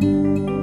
Música